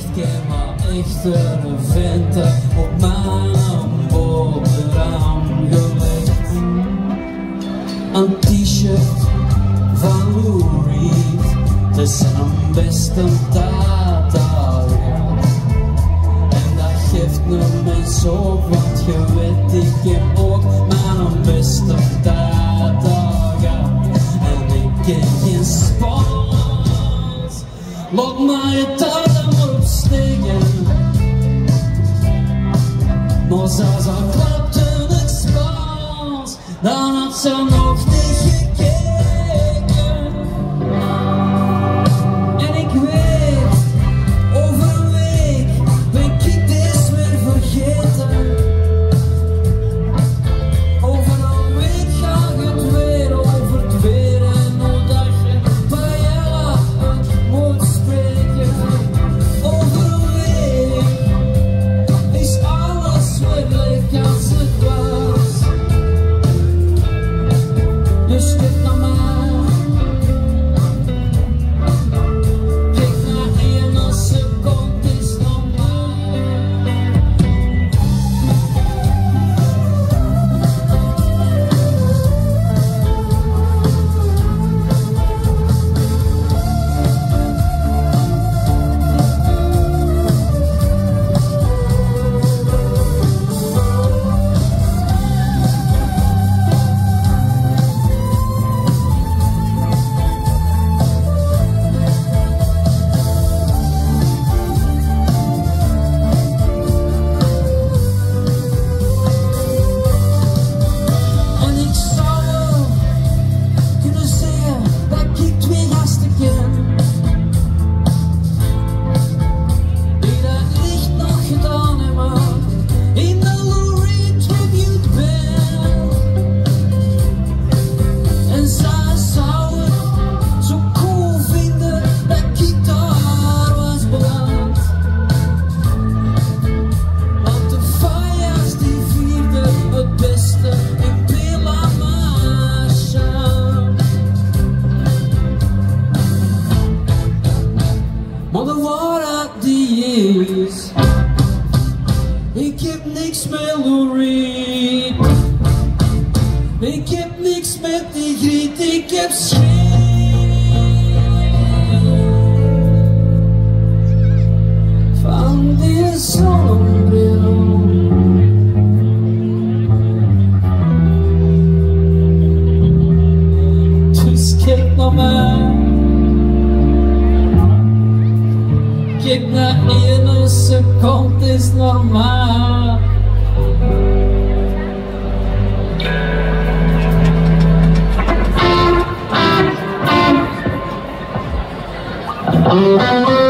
echt geen maar echte venten op mijn boterham gelegd. Een t-shirt van Lou Reed, is een beste tata En dat geeft me mens op, want je weet ik heb ook mijn beste tata En ik ken geen spans. Laat mij het Sans encore te m'expose not so sommeil. Heb niks Reed. Ik heb niks met die griet, ik heb schrik. egna genuskompis normal Thank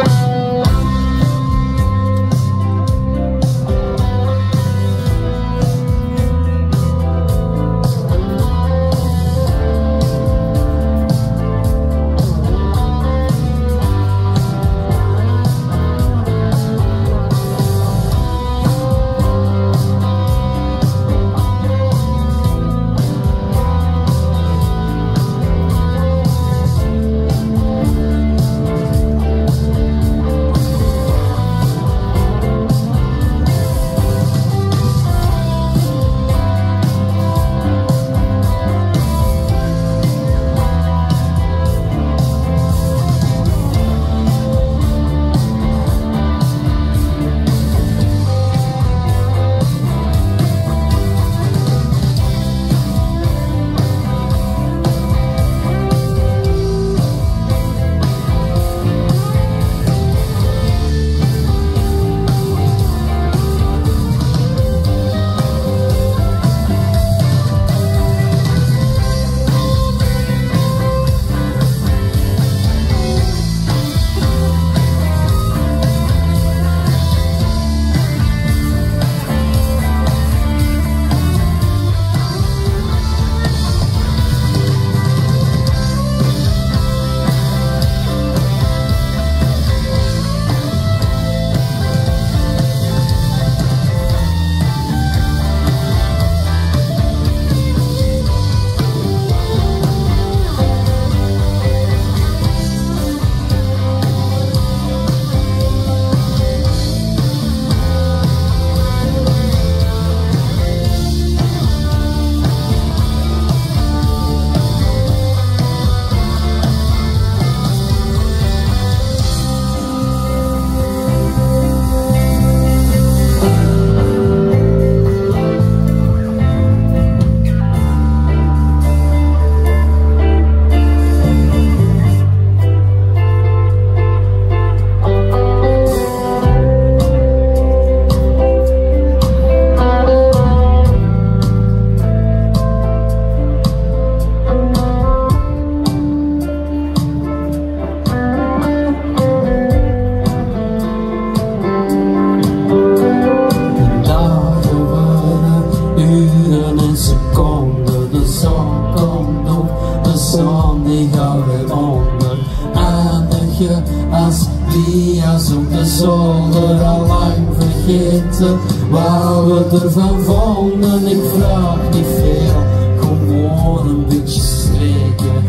je als via op de zolder al lang vergeten waar we ervan vonden. Ik vraag niet veel, kom gewoon een beetje streken.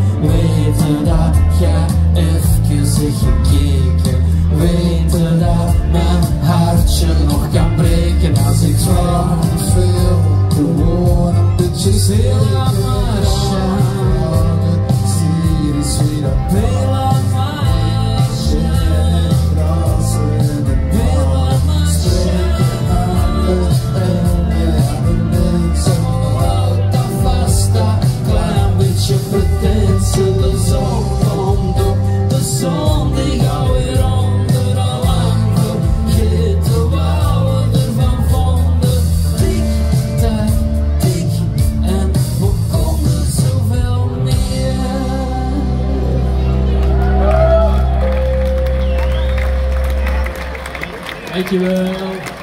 Dankjewel.